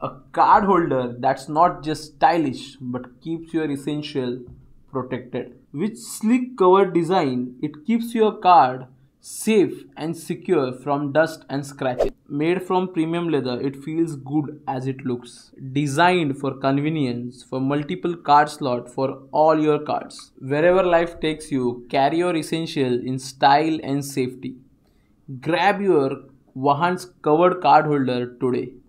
A card holder that's not just stylish but keeps your essential protected. With sleek cover design, it keeps your card safe and secure from dust and scratches. Made from premium leather, it feels good as it looks. Designed for convenience, for multiple card slot for all your cards. Wherever life takes you, carry your essential in style and safety. Grab your Vhaan's covered card holder today.